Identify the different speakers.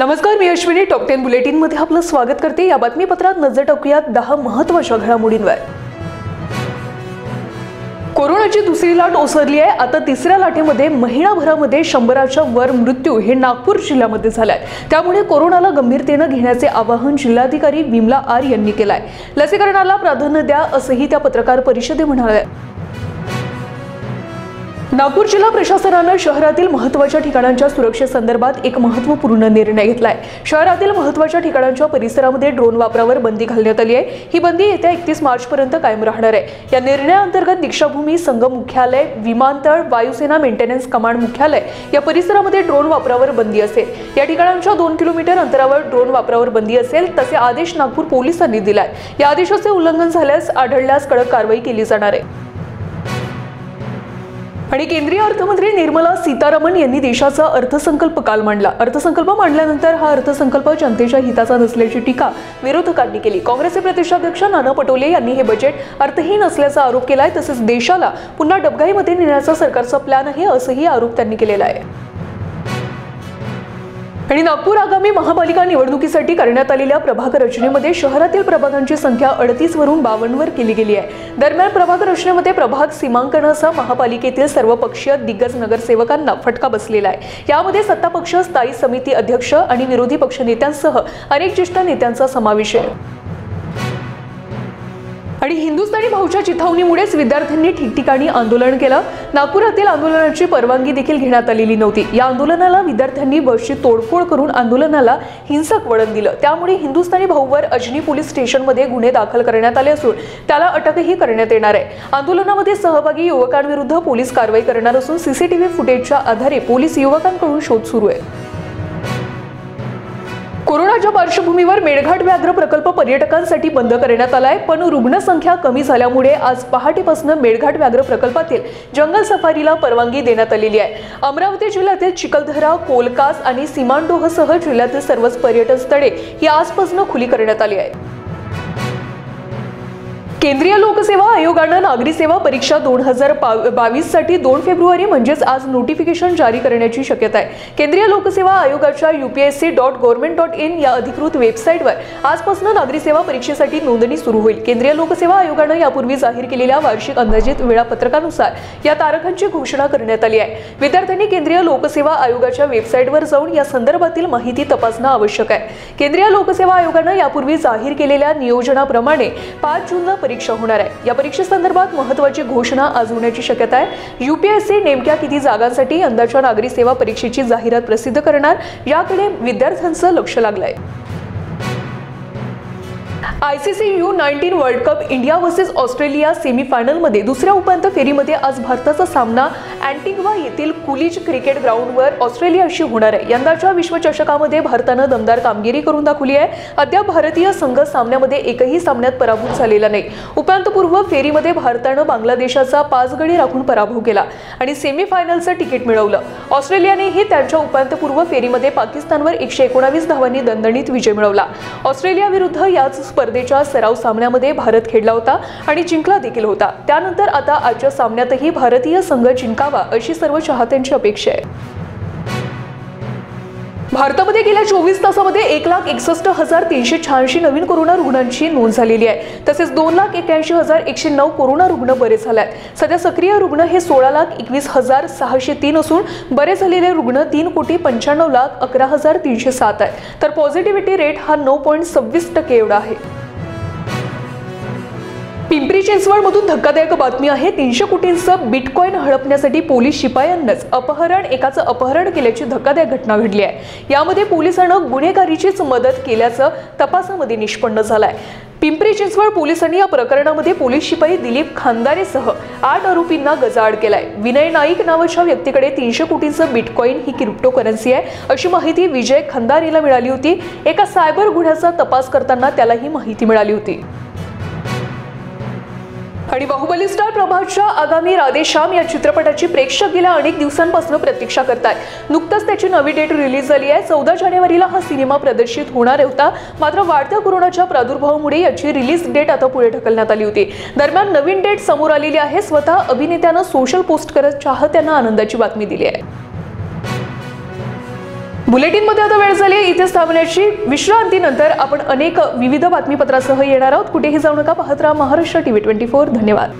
Speaker 1: नमस्कार मी Ashwini. Top ten बुलेटिनमध्ये आपलं स्वागत करते. या बातमीपत्रात नजर टाकूयात दहा महत्त्वाच्या घडामोडींवर. कोरोनाची दुसरी लाट ओसरली आहे. आता तिसऱ्या लाटेमध्ये महिनाभरामध्ये शंभराच्या वर मृत्यू हे नागपूर जिल्ह्यामध्ये झालाय. त्यामुळे कोरोनाला गंभीरतेनं घेण्याचे आवाहन जिल्हाधिकारी विमला आर यांनी केलंय. लसीकरणाला प्राधान्य द्या असंही त्या पत्रकार परिषदे म्हणाल्या. नागपूर जिल्हा प्रशासनानं शहरातील महत्त्वाच्या ठिकाणांच्या सुरक्षेसंदर्भात एक महत्त्वपूर्ण निर्णय घेतलाय. शहरातील महत्त्वाच्या ठिकाणांच्या परिसरामध्ये ड्रोन वापरावर बंदी घालण्यात आली आहे. ही बंदी येत्या एकतीस मार्च पर्यंत कायम राहणार आहे. या निर्णयाअंतर्गत दीक्षाभूमी संघ मुख्यालय विमानतळ वायुसेना मेंटेनन्स कमांड मुख्यालय या परिसरामध्ये ड्रोन वापरावर बंदी असेल. या ठिकाणांच्या दोन किलोमीटर अंतरावर ड्रोन वापरावर बंदी असेल तसे आदेश नागपूर पोलिसांनी दिलाय. या आदेशाचे उल्लंघन झाल्यास आढळल्यास कडक कारवाई केली जाणार आहे. आणि केंद्रीय अर्थमंत्री निर्मला सीतारामन यांनी देशाचा अर्थसंकल्प काल मांडला. अर्थसंकल्प मांडल्यानंतर हा अर्थसंकल्प जनतेच्या हिताचा नसल्याची टीका विरोधकांनी केली. काँग्रेसचे प्रदेशाध्यक्ष नाना पटोले यांनी हे बजेट अर्थहीन असल्याचा आरोप केलाय तसेच देशाला पुन्हा डबघाईमध्ये नेण्याचा सरकारचा प्लॅन आहे असंही आरोप त्यांनी केलेला आहे. आणि नागपूर आगामी महापालिका निवडणुकीसाठी करण्यात आलेल्या प्रभाग रचनेमध्ये शहरातील प्रभागांची संख्या अडतीस वरून बावन्न वर केली गेली आहे. दरम्यान प्रभाग रचनेमध्ये प्रभाग सीमांकनासह महापालिकेतील सर्व पक्षीय दिग्गज नगरसेवकांना फटका बसलेला आहे. यामध्ये सत्तापक्ष स्थायी समिती अध्यक्ष आणि विरोधी पक्षनेत्यांसह अनेक ज्येष्ठ नेत्यांचा समावेश आहे. आणि हिंदुस्थानी भाऊच्या चिथावणीमुळेच विद्यार्थ्यांनी ठिकठिकाणी आंदोलन केलं. नागपुरातील आंदोलनाची परवानगी देखील घेण्यात आलेली नव्हती. या आंदोलनाला विद्यार्थ्यांनी बसची तोडफोड करून आंदोलनाला हिंसक वळण दिलं. त्यामुळे हिंदुस्थानी भाऊवर अजनी पोलीस स्टेशनमध्ये गुन्हे दाखल करण्यात आले असून त्याला अटकही करण्यात येणार आहे. आंदोलनामध्ये सहभागी युवकांविरुद्ध पोलीस कारवाई करणार असून सीसीटीव्ही फुटेजच्या आधारे पोलीस युवकांकडून शोध सुरू आहे. कोरोनाच्या पार्श्वभूमीवर मेळघाट व्याघ्र प्रकल्प पर्यटकांसाठी बंद करण्यात आलाय. पण रुग्णसंख्या कमी झाल्यामुळे आज पहाटेपासून मेळघाट व्याघ्र प्रकल्पातील जंगल सफारीला परवानगी देण्यात आलेली आहे. अमरावती जिल्ह्यातील चिखलदरा कोलकास आणि सिमांडोहसह जिल्ह्यातील सर्वच पर्यटन स्थळे ही आजपासून खुली करण्यात आली आहे केंद्रीय लोकसेवा आयोगानं नागरी सेवा परीक्षा दोन हजार बावीससाठी दोन फेब्रुवारी म्हणजेच आज नोटिफिकेशन जारी करण्याची शक्यता आहे. केंद्रीय लोकसेवा आयोगाच्या UPSC dot government dot in या अधिकृत वेबसाईटवर आजपासून नागरी सेवा परीक्षेसाठी नोंदणी सुरू होईल. केंद्रीय लोकसेवा आयोगानं यापूर्वी जाहीर केलेल्या वार्षिक अंदाजित वेळापत्रकानुसार या तारखांची घोषणा करण्यात आली आहे. विद्यार्थ्यांनी केंद्रीय लोकसेवा आयोगाच्या वेबसाईटवर जाऊन या संदर्भातील माहिती तपासणं आवश्यक आहे. केंद्रीय लोकसेवा आयोगानं यापूर्वी जाहीर केलेल्या नियोजनाप्रमाणे पाच जूनला परीक्षा होणार आहे. या परीक्षेसंदर्भात महत्वाची घोषणा आज होण्याची शक्यता आहे. यूपीएससी नेमक्या किती जागांसाठी यंदाच्या नागरी सेवा परीक्षेची जाहिरात प्रसिद्ध करणार? याकडे विद्यार्थ्यांचं लक्ष लागलंय. ICC U nineteen world cup India versus Australia सेमीफायनलमध्ये दुसऱ्या उपांत्य फेरीमध्ये आज भारताचा सामना अँटिग्वा येथील कुलिज क्रिकेट ग्राउंडवर ऑस्ट्रेलियाशी होणार आहे. यंदाच्या विश्वचषकामध्ये भारतानं दमदार कामगिरी करून दाखवली आहे. अद्याप भारतीय संघ सामन्यामध्ये एकही सामन्यात पराभूत झालेला नाही. उपांत्यपूर्व फेरीमध्ये भारतानं बांगलादेशाचा पाच गडी राखून पराभव केला आणि सेमीफायनलचं तिकीट मिळवलं. ऑस्ट्रेलियानेही त्यांच्या उपांत्यपूर्व फेरीमध्ये पाकिस्तानवर एकशे एकोणावीस धावांनी दणदणीत विजय मिळवला. ऑस्ट्रेलियाविरुद्ध याच स्पर्धा स्पर्धेच्या सराव सामन्यामध्ये भारत खेळला होता आणि जिंकला देखील होता. त्यानंतर आता आजच्या सामन्यातही भारतीय संघ जिंकावा अशी सर्व चाहत्यांची अपेक्षा आहे. भारतामध्ये गेल्या चोवीस तासामध्ये एक लाख एकसष्ट हजार तीनशे शहाऐंशी नवीन कोरोना रुग्णांची नोंद झालेली आहे. तसेच दोन लाख एक्याऐंशी हजार एकशे नऊ कोरोना रुग्ण बरे झाले आहेत. सध्या सक्रिय रुग्ण हे सोळा लाख एकवीस हजार सहाशे तीन असून बरे झालेले रुग्ण तीन कोटी पंच्याण्णव लाख अकरा हजार तीनशे सात आहे तर पॉझिटिव्हिटी रेट हा नऊ पॉईंट सव्वीस टक्के एवढा आहे. पिंपरी चिंचवडमधून धक्कादायक बातमी आहे. तीनशे कोटींचं बिटकॉईन हडपण्यासाठी पोलीस शिपायांनाच अपहरण एकाचं अपहरण केल्याची धक्कादायक घटना घडली आहे. यामध्ये पोलिसानं गुन्हेगारीचीच मदत केल्याचं तपासामध्ये निष्पन्न झालंय. पिंपरी चिंचवड पोलिसांनी या प्रकरणामध्ये पोलीस शिपाई दिलीप खानदारेसह आठ आरोपींना गजाआड केलाय. विनय नाईक नावाच्या व्यक्तीकडे तीनशे कोटींचं बिटकॉईन ही क्रिप्टो करन्सी आहे. अशी माहिती विजय खंदारेला मिळाली होती. एका सायबर गुन्ह्याचा तपास करताना त्याला ही माहिती मिळाली होती. आणि बाहुबली स्टार प्रभातच्या आगामी राधेश्याम या चित्रपटाची प्रेक्षक गेल्या अनेक दिवसांपासून प्रतीक्षा करतात नुकतंच त्याची नवी डेट रिलीज झाली आहे. चौदा जानेवारीला हा सिनेमा प्रदर्शित होणार होता. मात्र वाढत्या कोरोनाच्या प्रादुर्भावामुळे याची रिलीज डेट आता पुढे ढकलण्यात आली होती. दरम्यान नवीन डेट समोर आलेली आहे. स्वतः अभिनेत्यानं सोशल पोस्ट करत चाहत्यांना आनंदाची बातमी दिली आहे. बुलेटिनमध्ये आता वेळ झाली आहे. इथेच थांबण्याची विश्रांतीनंतर आपण अनेक विविध बातमीपत्रासह येणार आहोत. कुठेही जाऊ नका. पाहत राहा महाराष्ट्र टीव्ही ट्वेंटी फोर. धन्यवाद.